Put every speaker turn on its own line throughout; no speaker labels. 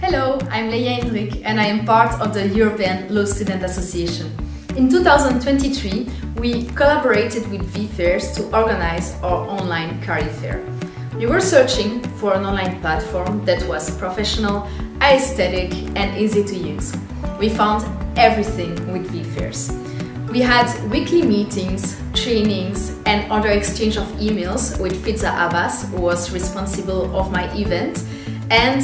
Hello, I'm Leia Hendrik and I am part of the European Law Student Association. In 2023, we collaborated with VFairs to organize our online career fair. We were searching for an online platform that was professional, aesthetic and easy to use. We found everything with VFairs. We had weekly meetings, trainings and other exchange of emails with Fiza Abbas, who was responsible of my event and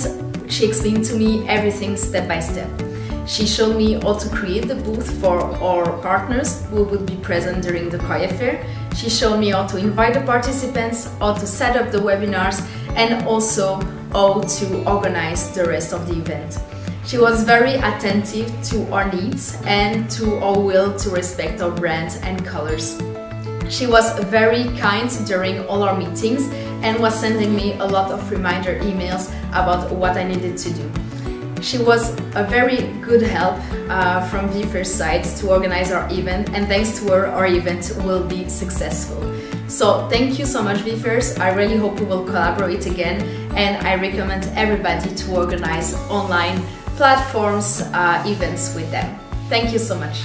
she explained to me everything step by step. She showed me how to create the booth for our partners who will be present during the career fair. She showed me how to invite the participants, how to set up the webinars and also how to organize the rest of the event. She was very attentive to our needs and to our will to respect our brand and colors. She was very kind during all our meetings and was sending me a lot of reminder emails about what I needed to do. She was a very good help uh, from VFairs side to organize our event and thanks to her our event will be successful. So thank you so much VFairs, I really hope we will collaborate again and I recommend everybody to organize online platforms uh, events with them. Thank you so much.